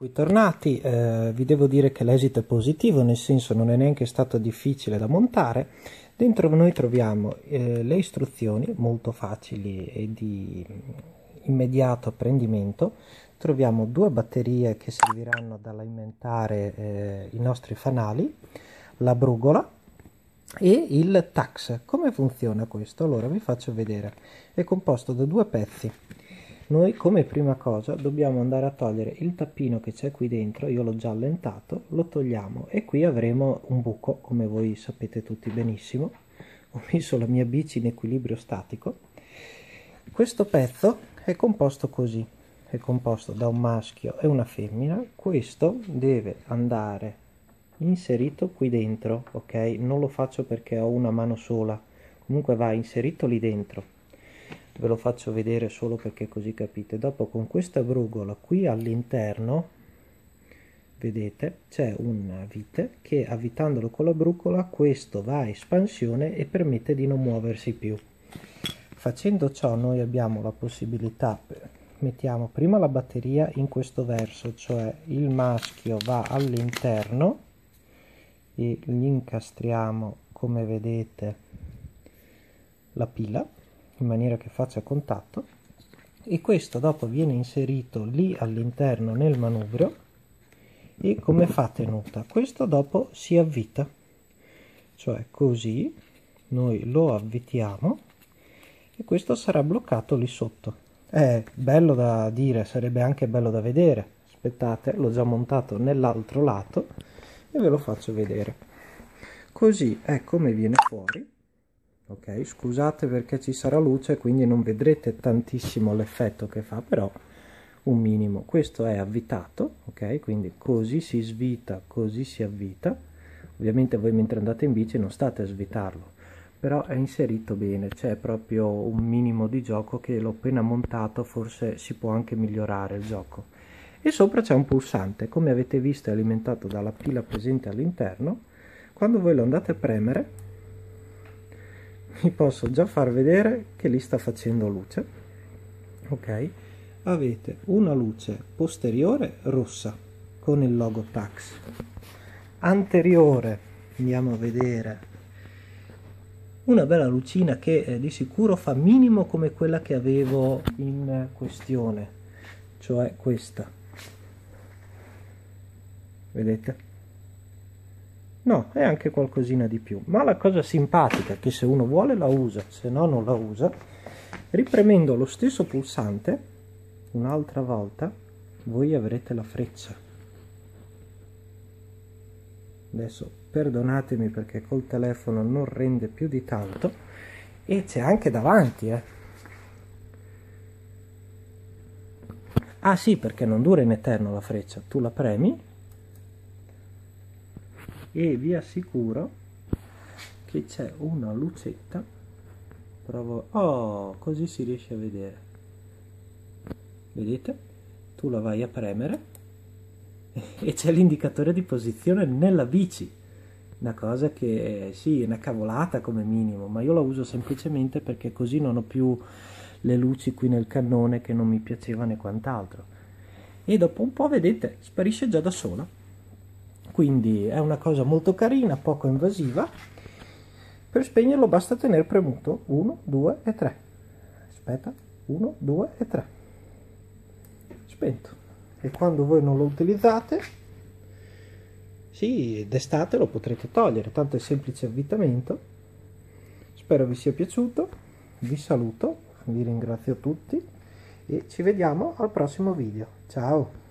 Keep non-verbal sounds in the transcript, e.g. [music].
Qui tornati, eh, vi devo dire che l'esito è positivo, nel senso non è neanche stato difficile da montare. Dentro noi troviamo eh, le istruzioni molto facili e di immediato apprendimento. Troviamo due batterie che serviranno ad alimentare eh, i nostri fanali, la brugola e il tax. Come funziona questo? Allora vi faccio vedere. È composto da due pezzi noi come prima cosa dobbiamo andare a togliere il tappino che c'è qui dentro, io l'ho già allentato, lo togliamo e qui avremo un buco, come voi sapete tutti benissimo. [laughs] Ho messo la mia bici in equilibrio statico. Questo pezzo è composto così, è composto da un maschio e una femmina. Questo deve andare inserito qui dentro, ok? Non lo faccio perché ho una mano sola, comunque va inserito lì dentro ve lo faccio vedere solo perché così capite. Dopo con questa brugola qui all'interno vedete c'è un vite che avvitandolo con la brugola questo va a espansione e permette di non muoversi più. Facendo ciò noi abbiamo la possibilità mettiamo prima la batteria in questo verso cioè il maschio va all'interno e gli incastriamo come vedete la pila in maniera che faccia contatto e questo dopo viene inserito lì all'interno nel manubrio e come fa tenuta? Questo dopo si avvita. Cioè così noi lo avvitiamo e questo sarà bloccato lì sotto. È bello da dire sarebbe anche bello da vedere. Aspettate l'ho già montato nell'altro lato e ve lo faccio vedere. Così è come viene fuori ok scusate perché ci sarà luce quindi non vedrete tantissimo l'effetto che fa però un minimo. Questo è avvitato ok? Quindi così si svita così si avvita. Ovviamente voi mentre andate in bici non state a svitarlo però è inserito bene c'è proprio un minimo di gioco che l'ho appena montato forse si può anche migliorare il gioco. E sopra c'è un pulsante come avete visto è alimentato dalla pila presente all'interno. Quando voi lo andate a premere vi posso già far vedere che lì sta facendo luce. Ok. Avete una luce posteriore rossa con il logo tax. Anteriore andiamo a vedere. Una bella lucina che eh, di sicuro fa minimo come quella che avevo in questione cioè questa. Vedete No, è anche qualcosina di più. Ma la cosa simpatica è che se uno vuole la usa, se no non la usa, ripremendo lo stesso pulsante, un'altra volta, voi avrete la freccia. Adesso perdonatemi perché col telefono non rende più di tanto e c'è anche davanti, eh. Ah sì, perché non dura in eterno la freccia, tu la premi e vi assicuro che c'è una lucetta. Provo oh così si riesce a vedere. Vedete? Tu la vai a premere [laughs] e c'è l'indicatore di posizione nella bici. Una cosa che sì è una cavolata come minimo ma io la uso semplicemente perché così non ho più le luci qui nel cannone che non mi piacevano e quant'altro. E dopo un po' vedete sparisce già da sola quindi è una cosa molto carina, poco invasiva. Per spegnerlo basta tenere premuto 1, 2 e 3. Aspetta, 1, 2 e 3. Spento. E quando voi non lo utilizzate, sì, d'estate lo potrete togliere, tanto è semplice avvitamento. Spero vi sia piaciuto, vi saluto, vi ringrazio tutti e ci vediamo al prossimo video. Ciao!